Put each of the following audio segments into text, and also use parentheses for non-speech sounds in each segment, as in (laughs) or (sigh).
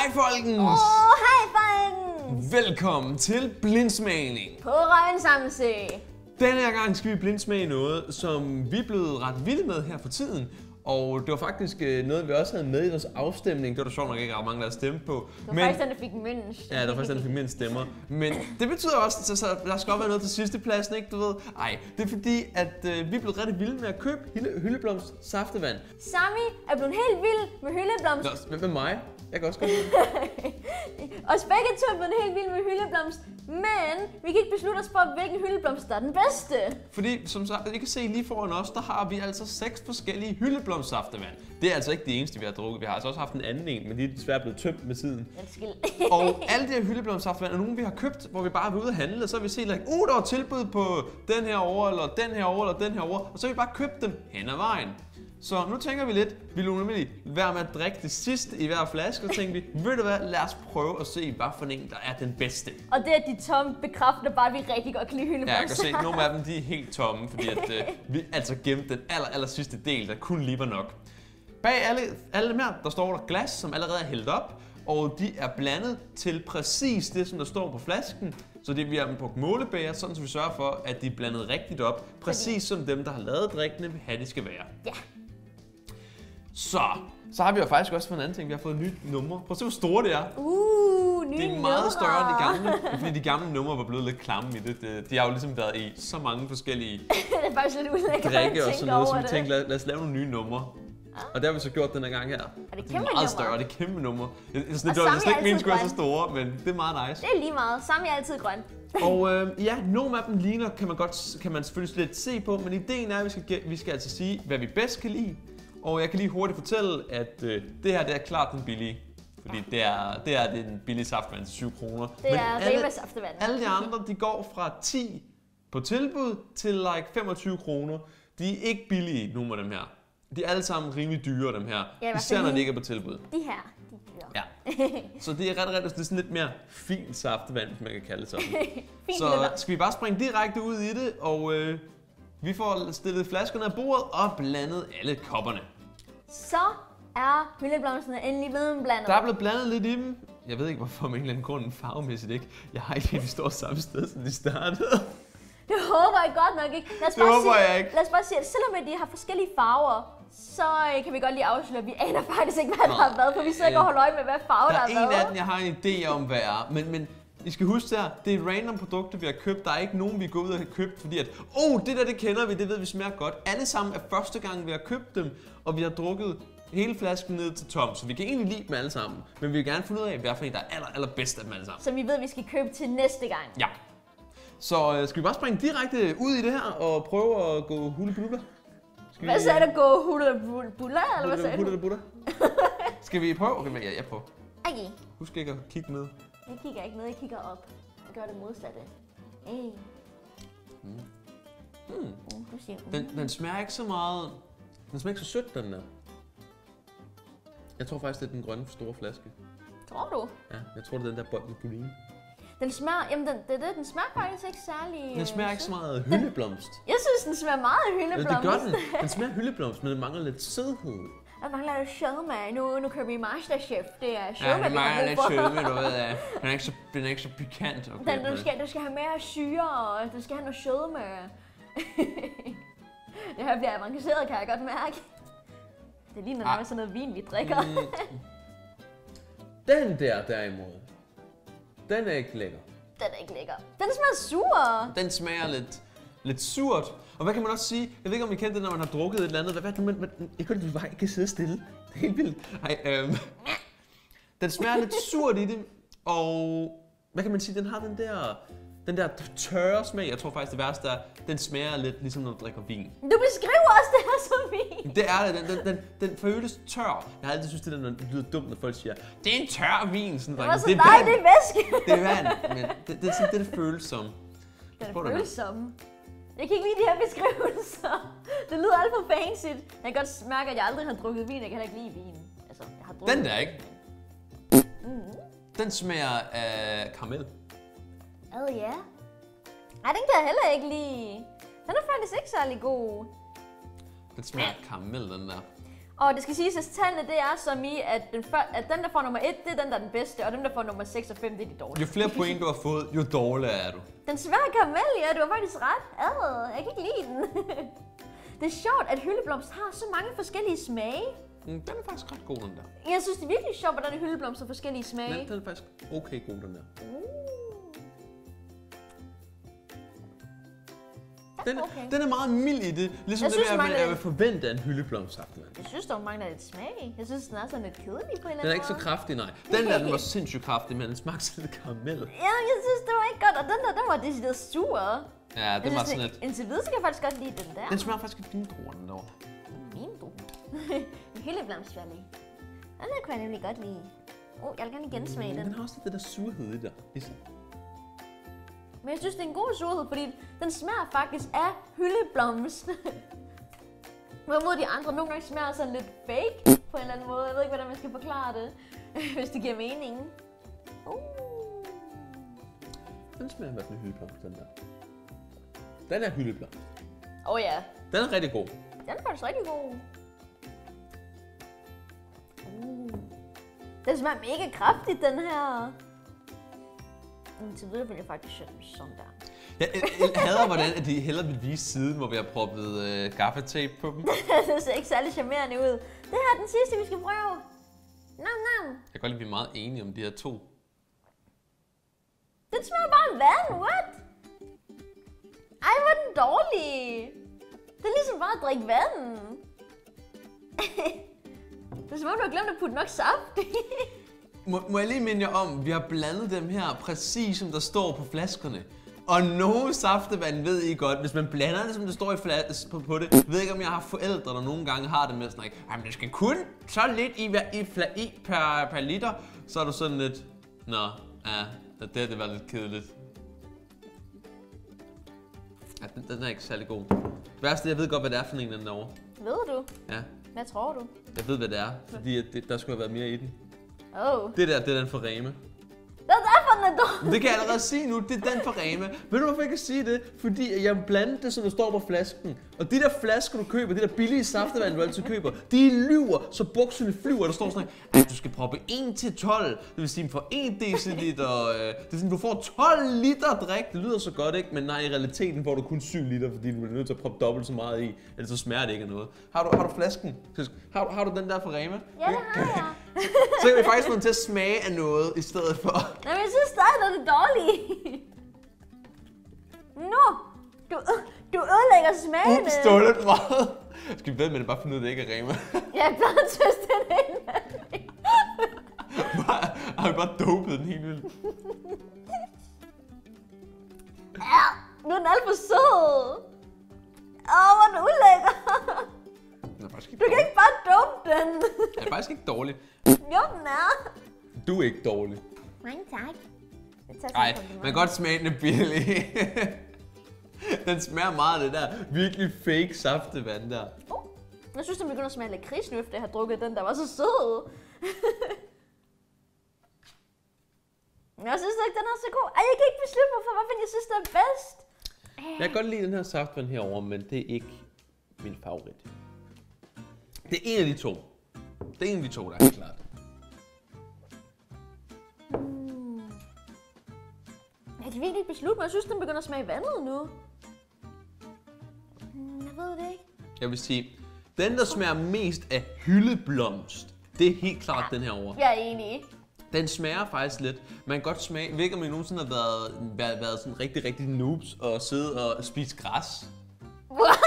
Hej folkens! Åh, oh, hej folkens! Velkommen til Blindsmagning. På Røven Samsø. Denne her gang skal vi blindsmage noget, som vi er blevet ret vilde med her for tiden. Og det var faktisk øh, noget, vi også havde med i vores afstemning. Det var der sjovt nok ikke ret mange, der havde stemt på. Det var Men... faktisk den, der fik mindst. Ja, det var faktisk den, der fik mindst stemmer. Men det betyder også, at så der skal godt være noget til sidste pladsen, ikke? Du ved. Ej, det er fordi, at øh, vi er blevet rigtig vilde med at købe hyldeblomst saftevand. Sami er blevet helt vild med hyldeblomst. Nå, hvem med mig? Jeg kan også godt lide (laughs) Og begge to er blevet helt vilde med hyldeblomst, men vi kan ikke beslutte os for, hvilken hyldeblomst der er den bedste. Fordi, som I kan se lige foran os, der har vi altså seks forskellige hyldeblomstsaftevand. Det er altså ikke det eneste, vi har drukket. Vi har altså også haft en anden en, men de er desværre blevet tømt med tiden. og alle de her hyldeblomstsaftevand er nogle, vi har købt, hvor vi bare er ude at handle, og så har vi set, like, uh, der var tilbud på den her over, eller den her over, eller den her over, og så har vi bare købt dem hen ad vejen. Så nu tænker vi lidt, vi vil nemlig være med at drikke det sidste i hver flaske, og tænker vi, ved du hvad, lad os prøve at se, hvad for en, der er den bedste. Og det, at de tomme bekræfter bare, at vi rigtig godt kan lide Ja, jeg kan se, at nogle af dem de er helt tomme, fordi at, uh, (laughs) vi altså gemte den aller, aller sidste del, der kun lige var nok. Bag alle, alle dem her, der står der glas, som allerede er hældt op, og de er blandet til præcis det, som der står på flasken. Så det vi har brugt målebæger, sådan så vi sørger for, at de er blandet rigtigt op, præcis som dem, der har lavet drikkene, vil have, de skal være. Ja. Så, så har vi jo faktisk også fået en anden ting. Vi har fået nye numre. Prøv at se, hvor store det er. Uh, nye Det er meget numre. større end de gamle, fordi de gamle numre var blevet lidt klamme i det. De har jo ligesom været i så mange forskellige (laughs) det er faktisk lidt ulækkert drikke og sådan noget, så vi tænkte, lad, lad os lave nogle nye numre. Ah. Og det har vi så gjort den her gang her. Er det kæmpe meget nummer? større, det er kæmpe nummer. Jeg, jeg, det var slet ikke meningen skulle være så store, men det er meget nice. Det er lige meget. Samme er altid grøn. (laughs) og øh, ja, nogle af dem ligner, kan man, godt, kan man selvfølgelig lidt se på, men ideen er, at vi skal, vi skal altså sige, hvad vi bedst kan lide, og jeg kan lige hurtigt fortælle, at øh, det her det er klart den billige. Fordi ja. det, er, det er den billige saftevand til 7 kroner. Det Men er alle, saftevand. Alle de andre, de går fra 10 på tilbud til like 25 kroner. De er ikke billige, nogle af dem her. De er alle sammen rimelig dyre, dem her. Ja, Især når de ikke er på tilbud. De her, de er dyre. Ja. (laughs) Så det er ret, ret, det er sådan lidt mere fint saftevand, hvis man kan kalde det sådan. (laughs) Så skal vi bare springe direkte ud i det, og øh, vi får stillet flaskerne af bordet og blandet alle kopperne. Så er hyldeblomsterne endelig blevet blandet. Der er blevet blandet lidt i dem. Jeg ved ikke, hvorfor med en eller anden grund farvemæssigt ikke. Jeg har ikke de står samme sted, som de startede. Det håber jeg godt nok ikke. Lad os det håber sige, jeg ikke. Lad os bare sige, at selvom de har forskellige farver, så øh, kan vi godt lige afsløre, at vi aner faktisk ikke, hvad Nå, der har været, for vi sidder ikke og holder øje med, hvad farve der, der har været. Der er en af dem, jeg har en idé om, hvad er. Men, men i skal huske her, det er random produkter, vi har købt. Der er ikke nogen, vi går ud og har købt, fordi at, oh, det der, det kender vi, det ved vi smager godt. Alle sammen er første gang, vi har købt dem, og vi har drukket hele flasken ned til tom, så vi kan egentlig lide dem alle sammen. Men vi vil gerne finde ud af, hvad for en, der er aller, aller bedst af dem alle sammen. Så vi ved, vi skal købe til næste gang. Ja. Så øh, skal vi bare springe direkte ud i det her og prøve at gå hule Skal Hvad sagde du? Gå hule bulla, eller hvad sagde du? Hule (laughs) Skal vi prøve? Okay, ja, jeg prøver. Okay. Husk ikke at kigge ned. Jeg kigger ikke ned, jeg kigger op. Jeg gør det modsatte. Hey. Mm. Mm. Uh, du siger, uh. den, den smager ikke så meget... Den smager ikke så sødt, den der. Jeg tror faktisk, det er den grønne store flaske. Tror du? Ja, jeg tror, det er den der Bottle Green. Den smager, jamen den, det, det, den smager faktisk ikke særlig... Den smager ikke så meget hyldeblomst. Den, jeg synes, den smager meget hyldeblomst. Ja, det gør den. Den (laughs) smager hyldeblomst, men den mangler lidt sødhed. Jeg mangler lidt sødme. Nu, nu kører vi Masterchef. Det er sødme, ja, det mangler lidt sødme, du ved. Den er ikke så, den er ikke så pikant. Okay, den, du, skal, du skal have mere syre, og du skal have noget sødme. det her bliver avanceret, kan jeg godt mærke. Det ligner ah. sådan noget vin, vi drikker. mm. Den der derimod, den er ikke lækker. Den er ikke lækker. Den smager sur. Den smager lidt, lidt surt. Og hvad kan man også sige? Jeg ved ikke, om I kender det, når man har drukket et eller andet. Hvad, hvad, man, man, jeg kan ikke bare ikke sidde stille. Det er helt vildt. Ej, øhm, den smager lidt surt i det, og hvad kan man sige? Den har den der den der tørre smag, jeg tror faktisk det værste er, den smager lidt ligesom når du drikker vin. Du beskriver også det her som vin. Det er det, den, den, den, den føles tør. Jeg har altid synes, det, der, det lyder dumt, når folk siger, det er en tør vin. Sådan, det, var så det, er nej, det er væske. det er vand, men det, det, er sådan, det, det føles som. Det, det føles som. Jeg kan ikke lide de her beskrivelser. Det lyder alt for fancy. Jeg kan godt mærke, at jeg aldrig har drukket vin. Jeg kan heller ikke lide vin. Altså, jeg har drukket Den der ikke. Mm. Den smager af karamel. Åh oh, ja. Nej, den kan jeg heller ikke lide. Den er faktisk ikke særlig god. Den smager ja. karamel, den der. Og det skal siges, at tallene det er som i, at den, før, at den, der får nummer 1, det er den, der er den bedste, og dem, der får nummer 6 og 5, det er de dårlige. Jo flere point du har fået, jo dårligere er du. Den svære karamel, ja, du har faktisk ret. Ad, jeg kan ikke lide den. (laughs) det er sjovt, at hyldeblomst har så mange forskellige smage. Mm, den er faktisk ret god, den der. Jeg synes, det er virkelig sjovt, hvordan hyldeblomst har forskellige smage. Den, den er faktisk okay god, den der. Uh. Den, er- Okay. den er meget mild i det. Ligesom Jeg det, synes, jeg, vil, mange- jeg vil forvente af en hyldeblomstsaftevand. Jeg synes, der mangler lidt smag. Jeg synes, den er sådan lidt kedelig på en eller anden Den er ikke så måde. kraftig, nej. Den der, den var sindssygt kraftig, men den smagte sådan lidt karamel. Ja, jeg synes, det var ikke godt. Og den der, den var decideret sur. Ja, det Jeg var sådan lidt... Indtil videre, så kan jeg faktisk godt lide den der. Den smager faktisk lidt vindruer, (laughs) den derovre. Min bror. en hyldeblomstfælde. Den der kunne jeg nemlig godt lide. Oh, jeg vil gerne igen smage den. Den har også lidt det der surhed i der. Ligesom. Men jeg synes, det er en god surhed, fordi den smager faktisk af hyldeblomst. (laughs) Hvorimod de andre nogle gange smager sådan lidt fake på en eller anden måde. Jeg ved ikke, hvordan man skal forklare det, (laughs) hvis det giver mening. Uh. Den smager i hvert fald hyldeblomst, den der. Den er hyldeblomst. Åh oh, ja, Den er rigtig god. den er faktisk rigtig god. Uh. Den smager mega kraftigt, den her. Indtil videre vil jeg faktisk sætte den sådan der. Jeg, jeg, jeg hader, hvordan at de hellere vil vise siden, hvor vi har proppet øh, gaffatape på dem. (laughs) det ser ikke særlig charmerende ud. Det her er den sidste, vi skal prøve. Nam, nam. Jeg kan godt lide, at vi er meget enige om de her to. Den smager bare vand, what? Ej, hvor den dårlig. Det er ligesom bare at drikke vand. (laughs) det er som om, du har glemt at putte nok saft. Må, må jeg lige minde jer om, vi har blandet dem her præcis som der står på flaskerne. Og nogle saftevand ved I godt, hvis man blander det, som det står i flas- på, på det. Jeg ved ikke, om jeg har forældre, der nogle gange har det med sådan, at det skal kun så lidt i, hver- i, fla- i per, per liter. Så er du sådan lidt, nå, ja, det, det var lidt kedeligt. Ja, den, den er ikke særlig god. Det værste, jeg ved godt, hvad det er for en, den derovre. Ved du? Ja, Hvad tror du? jeg ved, hvad det er, fordi det, der skulle have været mere i den. Oh. Det der, det er den for Rema. Det er derfor, den er dårlig. Det kan jeg allerede sige nu, det er den fra Rema. Ved du hvorfor jeg kan sige det? Fordi jeg blandede det, som der står på flasken. Og de der flasker, du køber, de der billige saftevand, du altid køber, de lyver, så bukserne flyver. Der står sådan, at du skal proppe 1 til 12. Det vil sige, for 1 deciliter. Øh, det er sådan, du får 12 liter drik. Det lyder så godt, ikke? Men nej, i realiteten får du kun 7 liter, fordi du er nødt til at proppe dobbelt så meget i. Ellers så smager det ikke af noget. Har du, har du flasken? Har, du- har du den der fra Rema? Ja, det har jeg. Så kan vi faktisk få den til at smage af noget, i stedet for... Nej, men jeg synes stadig, den er dårlig. Nå, du, du ødelægger smagene. Ups, det var lidt meget. Skal vi ved med det, bare finde ud af, at det ikke er Rema? (laughs) Jeg er bare synes, den er en. (laughs) Bare- Har vi bare dopet den helt vildt? Ja, nu er den alt for sød. Åh, hvor er den ulækker. Den er faktisk ikke Du kan dårlig. ikke bare dumpe den. Den er faktisk ikke dårlig. Jo, den er. Du er ikke dårlig. Mange tak. Nej, man kan godt smage den er billig. (laughs) den smager meget af det der virkelig fake saftevand der. Uh, jeg synes, den begynder at smage lidt nu, efter jeg har drukket den, der var så sød. jeg synes ikke, den er så god. Ej, jeg kan ikke beslutte mig for, hvorfor jeg synes, den er bedst. Jeg kan godt lide den her saftvand herover, men det er ikke min favorit. Det er en af de to. Det er en af de to, der er klart. Jeg kan virkelig ikke beslutte mig. Jeg synes, den begynder at smage vandet nu. Jeg vil sige, den der smager mest af hyldeblomst, det er helt klart den her over. Jeg er enig. Den smager faktisk lidt. Man kan godt smage... Ved ikke, om I nogensinde har været, været, været sådan rigtig, rigtig noobs og sidde og spise græs. What?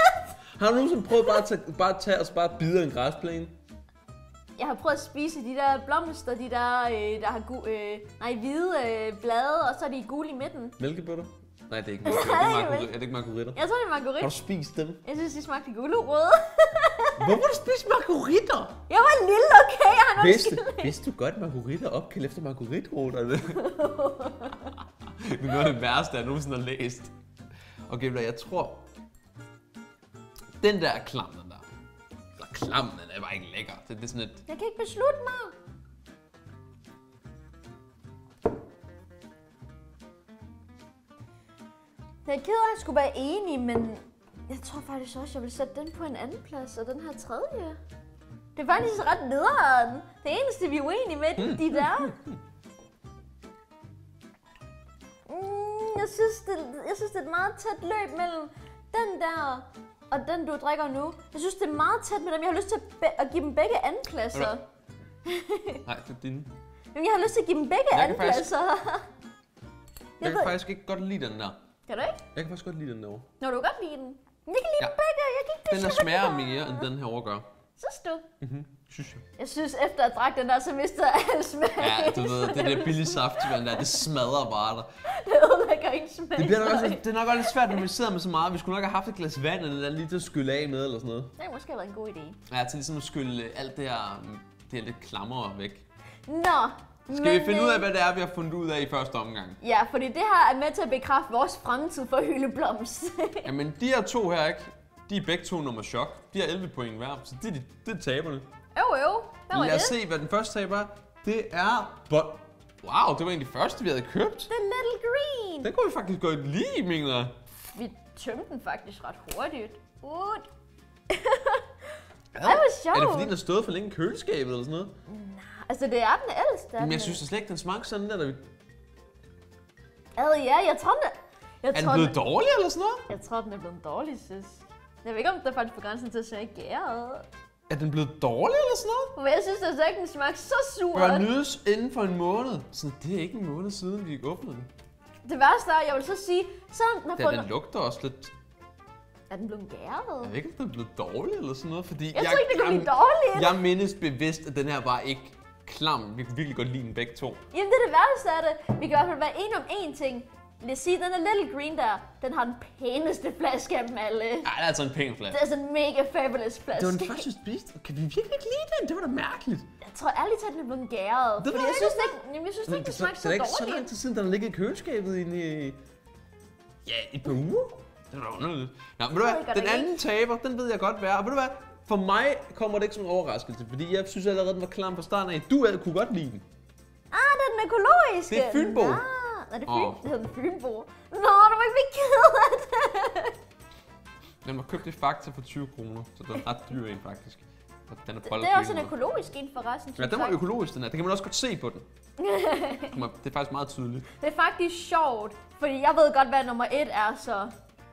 Har du nogensinde prøvet bare at tage, bare at tage og bare bide en græsplæne? Jeg har prøvet at spise de der blomster, de der, øh, der har gu, øh, nej, hvide øh, blade, og så er de gule i midten. Mælkebøtter? Nej, det er ikke. (laughs) Det er, er det ikke marguritter? Jeg tror, det er Har marguerite. du spist dem? Jeg synes, de smagte gulerod. (laughs) Hvorfor har du spist marguritter? jeg var lille, okay? Jeg har Vidste, vidste du godt, at marguritter er opkaldt efter marguritroterne? det (laughs) er noget af det værste, jeg nogensinde har læst. Okay, jeg tror... Den der er klam, den der. Eller klam, den er bare ikke lækker. Det, det er sådan et... Jeg kan ikke beslutte mig. Jeg er ked af, at jeg skulle være enig, men jeg tror faktisk også, jeg vil sætte den på en anden plads, og den her tredje. Det er faktisk ret nederen. Det eneste, vi er uenige med, det er de der. Mm, jeg, synes, det, jeg synes, det er et meget tæt løb mellem den der og den, du drikker nu. Jeg synes, det er meget tæt med dem. Jeg har lyst til at, at give dem begge andenpladser. Nej, det er dine. Jamen, jeg har lyst til at give dem begge Jeg kan faktisk-. Jeg ved- kan faktisk ikke godt lide den der. Kan du ikke? Jeg kan faktisk godt lide den derovre. Når du kan godt lide den. Jeg kan lide Ja. begge. Jeg kan ikke Den der smager mere, end den her overgør. Synes du? Mhm, synes jeg. Jeg synes, efter at drikke den der, så mistede jeg al smag. Ja, du ved, det der billige saftvand der, det smadrer bare dig. (laughs) det ødelægger ikke smag. Det, bliver nok også, det er nok også lidt svært, når vi sidder med så meget. Vi skulle nok have haft et glas vand eller noget lige til at skylle af med, eller sådan noget. Det måske have været en god idé. Ja, til ligesom at skylle alt det her, det her lidt klammer væk. Nå, Skal vi finde ud af, hvad det er, vi har fundet ud af i første omgang? Ja, fordi det her er med til at bekræfte vores fremtid for hyldeblomst. (laughs) Jamen, de her to her, ikke? De er begge to nummer chok. De har 11 point hver, så det er, de, det er taberne. jo, jo. Hvad var Lad os det? se, hvad den første taber er. Det er... But... Wow, det var egentlig det første, vi havde købt. The Little Green. Den kunne vi faktisk godt lide, mener. Vi tømte den faktisk ret hurtigt. Ud. Ej, hvor sjovt. Er det fordi, den har stået for længe i køleskabet eller sådan noget? Altså, det er den ældste. Men jeg synes da slet ikke, den smagte sådan der. da vi- Ad, ja, jeg tror, den. Jeg Er den tror, blevet dårlig eller sådan noget? Jeg tror, den er blevet dårlig, sis. Jeg ved ikke, om der er faktisk på grænsen til at smage gæret. Er den blevet dårlig eller sådan noget? Men jeg synes altså ikke, den smager så sur. Bør nydes inden for en måned. Så det er ikke en måned siden, vi åbnede den. Det værste er, jeg vil så sige, selvom den har Ja, fået... den lugter også lidt... Er den blevet gæret? Jeg ved ikke, om den er blevet dårlig eller sådan noget, fordi... Jeg tror ikke, det kunne blive dårligt. Jeg mindes bevidst, at den her var ikke klam. Vi kunne virkelig godt lide den begge to. Jamen, det er det værste af det. Vi kan i hvert fald være enige om én ting. Lad os sige, den der Little Green der, den har den pæneste flaske af dem alle. Ej, det er altså en pæn Det flaske. er sådan en mega fabulous flaske. Det var den første, vi spiste. Kan vi virkelig ikke lide den? Det var da mærkeligt. Jeg tror ærligt talt, den er blevet gæret. Det ved jeg jeg synes ikke, jamen, jeg synes ikke, det det, smagte det så er ikke så lang dårligt. tid siden, den har ligget i køleskabet i, en, ja, i et par uger. Det var underligt. Nå, ved du hvad, den anden taber, den ved jeg godt være. Og ved du hvad, for mig kommer det ikke som en overraskelse, fordi jeg synes allerede, den var klam fra starten af. Du kunne godt lide den. Ah, det er den økologiske. Det er Fynbo. Nå, er det Fyn? Åh. Det hedder den Fynbo. Nå, du må ikke blive ked af det. (laughs) Den var købt i Fakta for 20 kroner, så den er ret dyr en faktisk. Og den er Det er også en økologisk en forresten. Ja, den var økologisk, den her. Det kan man også godt se på den. (laughs) Det er faktisk meget tydeligt. Det er faktisk sjovt, fordi jeg ved godt, hvad nummer et er så.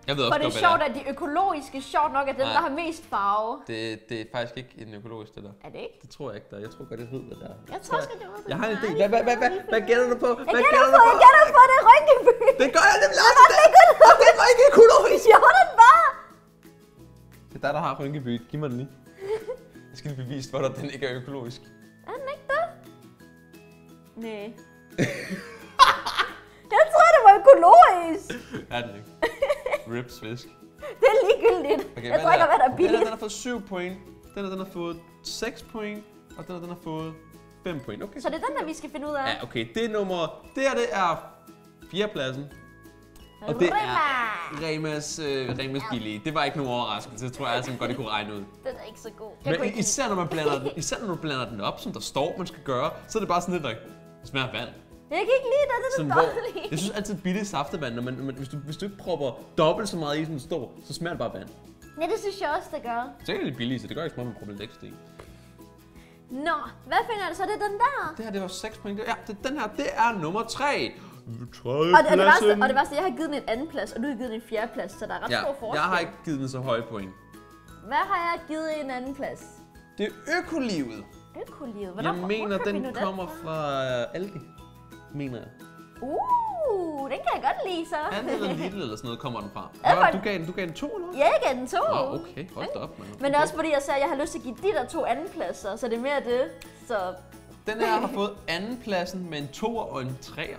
Jeg ved også For det er sjovt, det at de økologiske sjovt nok er dem, Nej. der har mest farve. Det, det er faktisk ikke en økologisk, det der. Er det ikke? Det tror jeg ikke, der er. Jeg tror godt, jeg ved, hvad det er. Jeg tror også, det er Jeg har en idé. Hvad, hvad, hvad, hvad, hvad gætter du på? Jeg Hvad gætter du på, jeg gætter på det er Rynkeby. Det gør jeg nemlig også. (laughs) Det, det var ikke økologisk. Jo, den var. Det er dig, der har Rynkeby. Giv mig den lige. Jeg skal lige bevise for dig, at den ikke er økologisk. Er den ikke det? Nej. (laughs) jeg tror, det var økologisk. Er den ikke? Rips fisk. Det er ligegyldigt. Okay, jeg tror ikke, hvad der er Den, billigt. her, den har fået 7 point. Den her, den har fået 6 point. Og den her, den har fået 5 point. Okay. Så det er den, der vi skal finde ud af. Ja, okay. Det er nummer... Det her, det er fjerdepladsen. Og det er Rema. Remas, øh, Remas billige. Det var ikke nogen overraskelse. Det tror jeg altså godt, I kunne regne ud. Den er ikke så god. Jeg Men især når man blander den, især når du blander den op, som der står, man skal gøre, så er det bare sådan lidt, det smager vand. Jeg kan ikke lide det, det er Sådan, så hvor, jeg synes altid billig saftevand, når man, man, hvis, du, hvis du ikke propper dobbelt så meget i, som det står, så smager det bare vand. Ja, det synes jeg også, det gør. Så er det lidt billigt, så det gør ikke så meget, man propper lidt ekstra i. Nå, hvad finder du så? Det er den der. Det her, det var 6 point. Ja, det, den her, det er nummer 3. Og det, og, det værste, og det værste, jeg har givet den en anden plads, og du har givet den en fjerde plads, så der er ret Ja, stor forskel. jeg har ikke givet den så høje point. Hvad har jeg givet en anden plads? Det er økolivet. Økolivet. Hvornår, Jeg mener, den nu kommer fra øh, Aldi. Mener jeg. Uh, den kan jeg godt lide så. Aldi eller (laughs) Lidl eller sådan noget kommer den fra. Nå, du gav den, du gav den to, eller hvad? Ja, jeg gav den to. Nå, okay. Hold da op, mand. Men det er også fordi, jeg sagde, at jeg har lyst til at give de der to anden pladser, så det er mere det. Så, Den her har fået andenpladsen med en toer og en treer.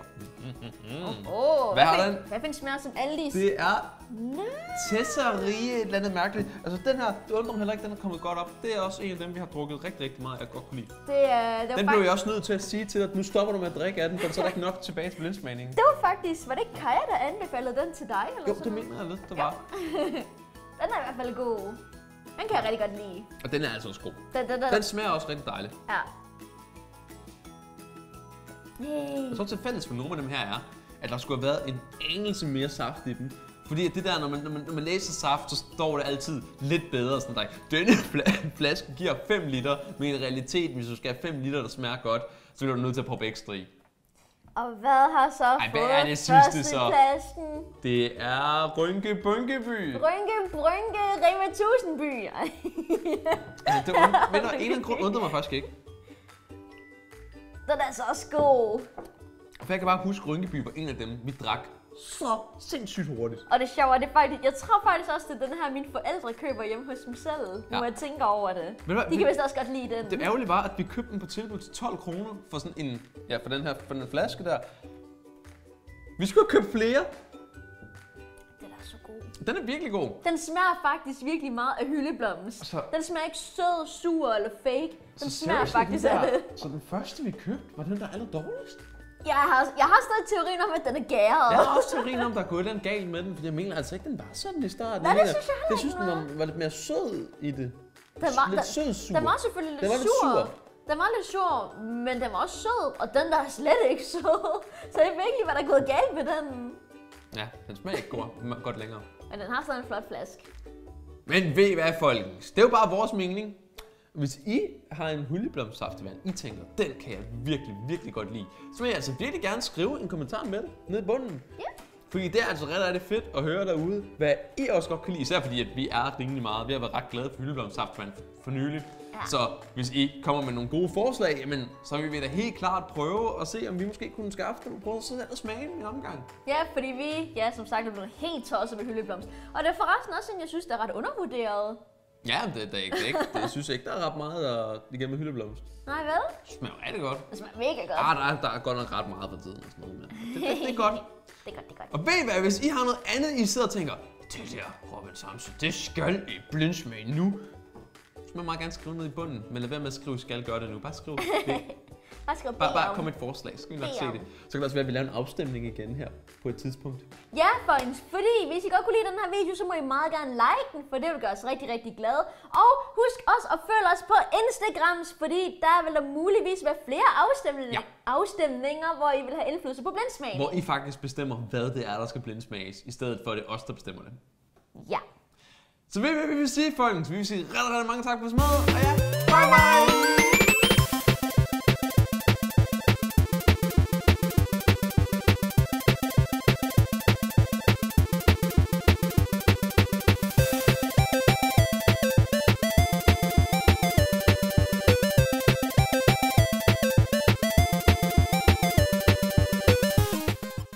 åh, Hvad har den? Hvad en smager som Aldis? Det er Nej. Tesserie, et eller andet mærkeligt. Altså den her, det undrer mig heller ikke, den er kommet godt op. Det er også en af dem, vi har drukket rigtig, rigtig meget, jeg godt kunne lide. Det, er, det, var Den fakt- blev jeg også nødt til at sige til dig, at nu stopper du med at drikke af den, for så er der ikke nok tilbage til blindsmagningen. det var faktisk, var det ikke Kaja, der anbefalede den til dig? Eller Jo, sådan det mener jeg lidt, det var. (laughs) Den er i hvert fald god. Den kan jeg rigtig godt lide. Og den er altså også god. Den, den, den, Den smager også rigtig dejligt. Ja. Hey. Jeg tror til fælles for nogle af dem her er, at der skulle have været en anelse mere saft i dem. Fordi det der, når man, når man, når man læser saft, så står det altid lidt bedre. Sådan der, denne fla- flaske giver 5 liter, men i realiteten, hvis du skal have 5 liter, der smager godt, så bliver du nødt til at proppe ekstra i. Og hvad har så Ej, hvad er det sidste så? førstepladsen? Det er Rynke Bunkeby. Brynke, Brynke, Rema 1000by. Ej. Altså, det und- en anden grund undrer mig faktisk ikke. Den er så også god. For jeg kan bare huske, Rynkeby var en af dem, vi drak så sindssygt hurtigt. Og det sjove er, det er faktisk, jeg tror faktisk også, det er den her, mine forældre køber hjemme hos dem selv. Ja. ja. jeg tænker over det. hvad, De kan vist også godt lide den. Det ærgerlige var, at vi købte den på tilbud til 12 kroner for sådan en, ja, for den her for den flaske der. Vi skulle købt flere. Den er virkelig god. Den smager faktisk virkelig meget af hyldeblomst. Så- Den smager ikke sød, sur eller fake. Den Så smager faktisk af det. Så den første vi købte, var den der aller dårligst. Jeg har, jeg har stadig teorien om, at den er gæret. Jeg har også teorien om, der er gået andet galt med den, for jeg mener altså ikke, den var sådan i starten. Nej, det synes jeg Jeg synes, den var, var lidt mere sød i det. Den var, lidt sød sur. den var selvfølgelig lidt, Den var lidt sur. sur. Den var lidt sur, men den var også sød, og den der er slet ikke sød. (laughs) Så jeg ved ikke, hvad der er gået galt med den. Ja, den smager ikke godt, godt længere. Men den har sådan en flot flaske. Men ved I hvad, folkens? Det er jo bare vores mening. Hvis I har en hulleblomstsaftevand, I tænker, den kan jeg virkelig, virkelig godt lide, så vil jeg altså virkelig gerne skrive en kommentar med det nede i bunden. Ja. Fordi det er altså ret rigtig fedt at høre derude, hvad I også godt kan lide. Især fordi, at vi er rimelig meget. Vi har været ret glade for hulleblomstsaftevand for nylig. Ja. Så hvis I kommer med nogle gode forslag, jamen, så vil vi da helt klart prøve at se, om vi måske kunne skaffe dem prøve at sidde og smage dem en omgang. Ja, fordi vi, ja, som sagt, er blevet helt tosset med hyldeblomst. Og det er forresten også en, jeg synes, der er ret undervurderet. Ja, det, det, er ikke, det, er ikke, det jeg synes ikke, der er ret meget der, igennem hyldeblomst. Nej, hvad? Det smager rigtig godt. Det smager mega godt. Ah, der er, der er godt nok ret meget for tiden og sådan noget, men det, det, det er godt. (laughs) Det er godt, det er godt. Og ved I hvad, hvis I har noget andet, I sidder og tænker, det der Robin Samson, det skal i blindsmag nu. Må meget gerne skrive ned i bunden, men lad være med at skrive, skal gøre det nu. Bare skriv det. (laughs) Bare skriv Bare, bare om. kom et forslag, så skal vi nok se det. Så kan det også være, at vi laver en afstemning igen her på et tidspunkt. Ja, folkens, fordi hvis I godt kunne lide den her video, så må I meget gerne like den, for det vil gøre os rigtig, rigtig glade. Og husk også at følge os på Instagram, fordi der vil der muligvis være flere afstemninger, Ja. afstemninger hvor I vil have indflydelse på blindsmagen. Hvor I faktisk bestemmer, hvad det er, der skal blindsmages, i stedet for det er os, der bestemmer det. Ja. Så vi, vi, vi vil sige, folkens? Vi vil sige rigtig, rigtig mange tak for smået, og ja, bye bye!